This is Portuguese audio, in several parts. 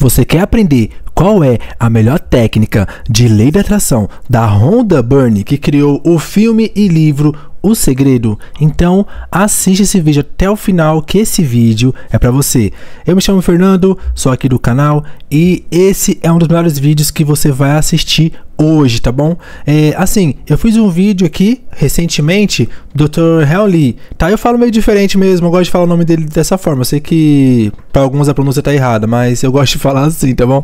Você quer aprender qual é a melhor técnica de lei da atração da Rhonda Byrne, que criou o filme e livro O Segredo? Então, assiste esse vídeo até o final, que esse vídeo é para você. Eu me chamo Fernando, sou aqui do canal e esse é um dos melhores vídeos que você vai assistir hoje, tá bom? É, assim, eu fiz um vídeo aqui recentemente Dr. Hell Lee, tá? Eu falo meio diferente mesmo, eu gosto de falar o nome dele dessa forma. Eu sei que para alguns a pronúncia tá errada, mas eu gosto de falar assim, tá bom?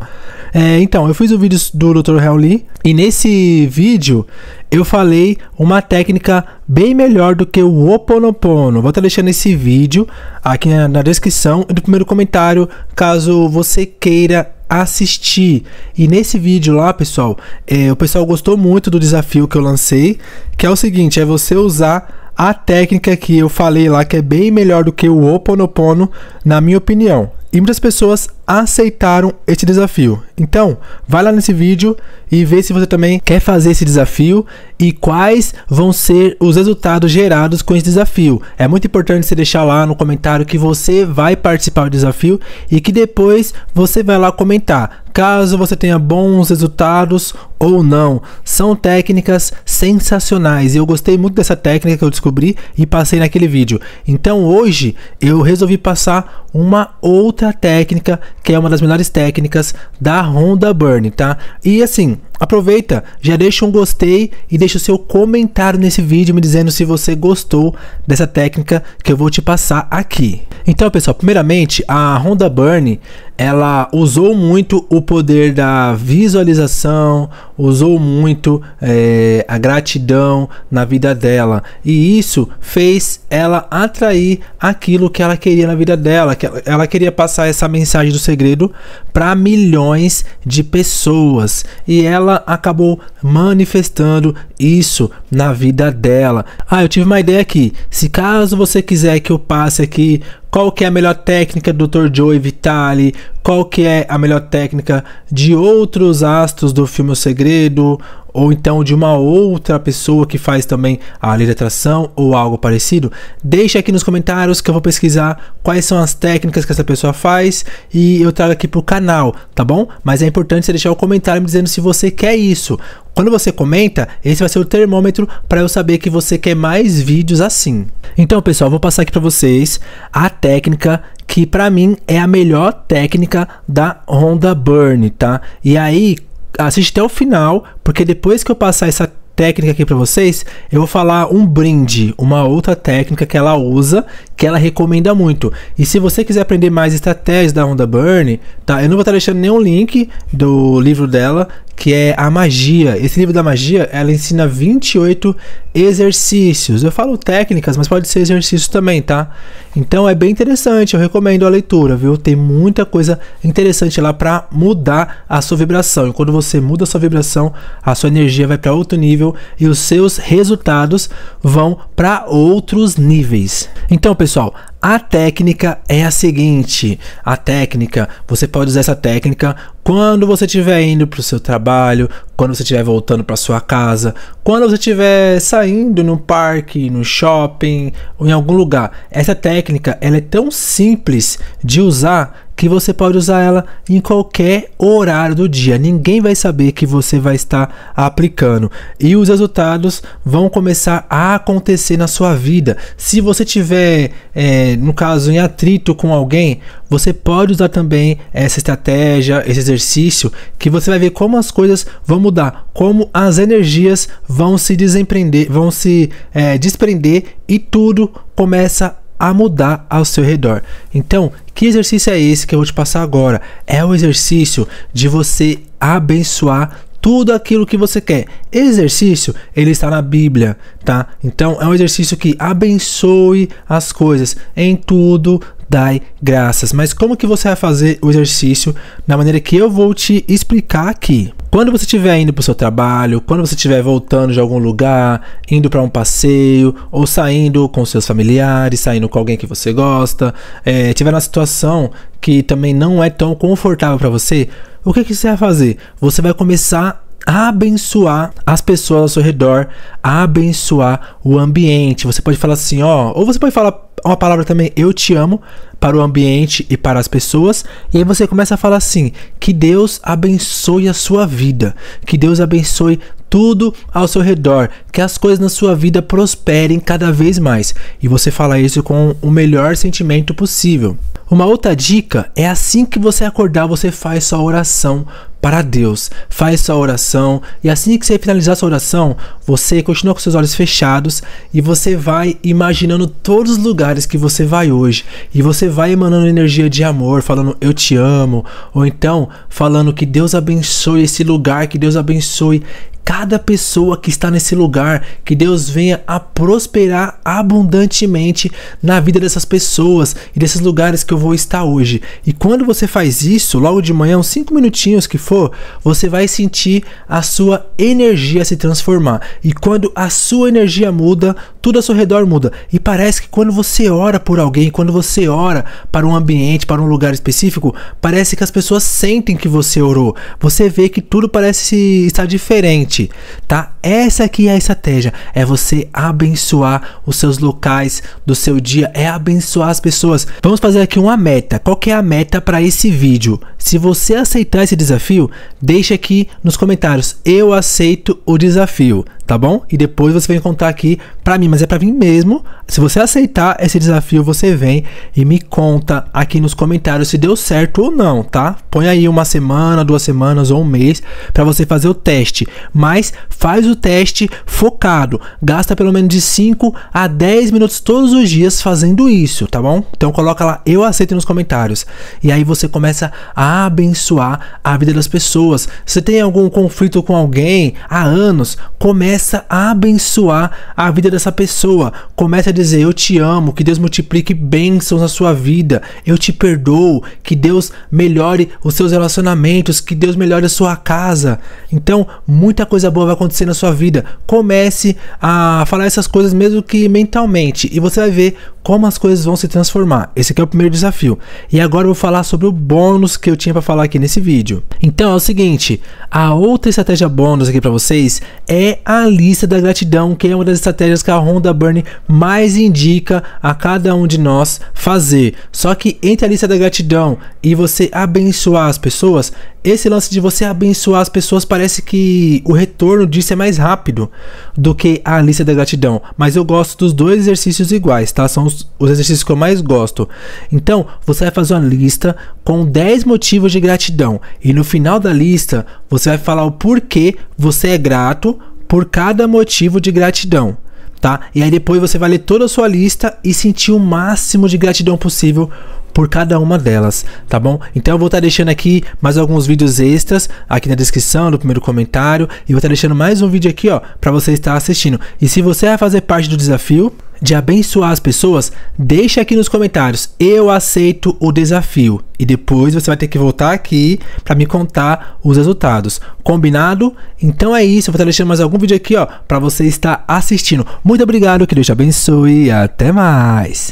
É, então, eu fiz o um vídeo do Dr. Hell Lee e nesse vídeo eu falei uma técnica bem melhor do que o Oponopono. Vou estar deixando esse vídeo aqui na descrição e no primeiro comentário, caso você queira assistir. E nesse vídeo lá, pessoal, é, o pessoal gostou muito do desafio que eu lancei, que é o seguinte, é você usar a técnica que eu falei lá, que é bem melhor do que o Oponopono, na minha opinião. E muitas pessoas aceitaram esse desafio. Então, vai lá nesse vídeo e vê se você também quer fazer esse desafio e quais vão ser os resultados gerados com esse desafio. É muito importante você deixar lá no comentário que você vai participar do desafio e que depois você vai lá comentar caso você tenha bons resultados ou não. São técnicas sensacionais e eu gostei muito dessa técnica que eu descobri e passei naquele vídeo. Então hoje eu resolvi passar uma outra técnica que é uma das melhores técnicas da Honda Burn, tá? E assim, aproveita, já deixa um gostei e deixa o seu comentário nesse vídeo me dizendo se você gostou dessa técnica que eu vou te passar aqui. Então, pessoal, primeiramente, a Honda Burn, ela usou muito o poder da visualização, usou muito é, a gratidão na vida dela e isso fez ela atrair aquilo que ela queria na vida dela, que ela queria passar essa mensagem do segredo para milhões de pessoas e ela acabou manifestando isso na vida dela. Ah, eu tive uma ideia aqui. Se caso você quiser que eu passe aqui qual que é a melhor técnica do Dr. Joe Vitale, qual que é a melhor técnica de outros astros do filme O Segredo, ou então de uma outra pessoa que faz também a lei de atração ou algo parecido, deixa aqui nos comentários que eu vou pesquisar quais são as técnicas que essa pessoa faz e eu trago aqui pro canal, tá bom? Mas é importante você deixar o um comentário me dizendo se você quer isso. Quando você comenta, esse vai ser o termômetro para eu saber que você quer mais vídeos assim. Então, pessoal, vou passar aqui para vocês a técnica que para mim é a melhor técnica da Honda Burn, tá? E aí, assiste até o final, porque depois que eu passar essa técnica aqui para vocês, eu vou falar um brinde, uma outra técnica que ela usa, que ela recomenda muito. E se você quiser aprender mais estratégias da Onda Burn, tá? Eu não vou estar deixando nenhum link do livro dela, que é a magia. Esse livro da magia, ela ensina 28 exercícios. Eu falo técnicas, mas pode ser exercícios também, tá? Então é bem interessante, eu recomendo a leitura, viu? Tem muita coisa interessante lá para mudar a sua vibração. E quando você muda a sua vibração, a sua energia vai para outro nível e os seus resultados vão para outros níveis. Então, pessoal, a técnica é a seguinte: a técnica, você pode usar essa técnica quando você estiver indo para o seu trabalho, quando você estiver voltando para sua casa, quando você estiver saindo no parque, no shopping ou em algum lugar. Essa técnica ela é tão simples de usar que você pode usar ela em qualquer horário do dia. Ninguém vai saber que você vai estar aplicando e os resultados vão começar a acontecer na sua vida. Se você tiver, é, no caso, em atrito com alguém, você pode usar também essa estratégia, esse exercício, que você vai ver como as coisas vão mudar, como as energias vão se desempreender, vão se é, desprender e tudo começa a mudar ao seu redor. Então, que exercício é esse que eu vou te passar agora? É o exercício de você abençoar tudo aquilo que você quer. Exercício, ele está na Bíblia, tá? Então é um exercício que abençoe as coisas em tudo, dai graças. Mas como que você vai fazer o exercício na maneira que eu vou te explicar aqui? Quando você estiver indo para o seu trabalho, quando você estiver voltando de algum lugar, indo para um passeio, ou saindo com seus familiares, saindo com alguém que você gosta, é, tiver uma situação que também não é tão confortável para você, o que, que você vai fazer? Você vai começar a abençoar as pessoas ao seu redor, a abençoar o ambiente. Você pode falar assim, ó, ou você pode falar uma palavra também, eu te amo, para o ambiente e para as pessoas. E aí você começa a falar assim: que Deus abençoe a sua vida, que Deus abençoe tudo ao seu redor, que as coisas na sua vida prosperem cada vez mais. E você fala isso com o melhor sentimento possível. Uma outra dica é assim que você acordar, você faz sua oração para Deus. Faz sua oração e assim que você finalizar sua oração, você continua com seus olhos fechados e você vai imaginando todos os lugares que você vai hoje e você vai emanando energia de amor, falando eu te amo, ou então falando que Deus abençoe esse lugar, que Deus abençoe cada pessoa que está nesse lugar, que Deus venha a prosperar abundantemente na vida dessas pessoas e desses lugares que eu vou estar hoje. E quando você faz isso, logo de manhã, uns 5 minutinhos que for, você vai sentir a sua energia se transformar. E quando a sua energia muda, tudo ao seu redor muda. E parece que quando você ora por alguém, quando você ora para um ambiente, para um lugar específico, parece que as pessoas sentem que você orou. Você vê que tudo parece estar diferente tá? Essa aqui é a estratégia, é você abençoar os seus locais do seu dia, é abençoar as pessoas. Vamos fazer aqui uma meta. Qual é a meta para esse vídeo? Se você aceitar esse desafio, deixa aqui nos comentários. Eu aceito o desafio tá bom? E depois você vem contar aqui para mim, mas é para mim mesmo. Se você aceitar esse desafio, você vem e me conta aqui nos comentários se deu certo ou não, tá? Põe aí uma semana, duas semanas ou um mês para você fazer o teste, mas faz o teste focado. Gasta pelo menos de 5 a 10 minutos todos os dias fazendo isso, tá bom? Então coloca lá eu aceito nos comentários. E aí você começa a abençoar a vida das pessoas. Se tem algum conflito com alguém há anos, comece começa a abençoar a vida dessa pessoa. Começa a dizer: Eu te amo, que Deus multiplique bênçãos na sua vida. Eu te perdoo, que Deus melhore os seus relacionamentos, que Deus melhore a sua casa. Então, muita coisa boa vai acontecer na sua vida. Comece a falar essas coisas mesmo que mentalmente e você vai ver como as coisas vão se transformar. Esse é o primeiro desafio. E agora eu vou falar sobre o bônus que eu tinha para falar aqui nesse vídeo. Então é o seguinte, a outra estratégia bônus aqui para vocês é a lista da gratidão, que é uma das estratégias que a Honda Burn mais indica a cada um de nós fazer. Só que entre a lista da gratidão e você abençoar as pessoas, esse lance de você abençoar as pessoas parece que o retorno disso é mais rápido do que a lista da gratidão. Mas eu gosto dos dois exercícios iguais, tá? São os, os exercícios que eu mais gosto. Então, você vai fazer uma lista com 10 motivos de gratidão. E no final da lista, você vai falar o porquê você é grato por cada motivo de gratidão. Tá? E aí depois você vai ler toda a sua lista e sentir o máximo de gratidão possível por cada uma delas, tá bom? Então eu vou estar tá deixando aqui mais alguns vídeos extras aqui na descrição, no primeiro comentário, e vou estar tá deixando mais um vídeo aqui, ó, para você estar assistindo. E se você vai fazer parte do desafio de abençoar as pessoas, deixa aqui nos comentários. Eu aceito o desafio. E depois você vai ter que voltar aqui para me contar os resultados. Combinado? Então é isso. Eu vou estar deixando mais algum vídeo aqui, ó, para você estar assistindo. Muito obrigado, que Deus te abençoe até mais.